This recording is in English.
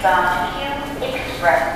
eastbound Q Express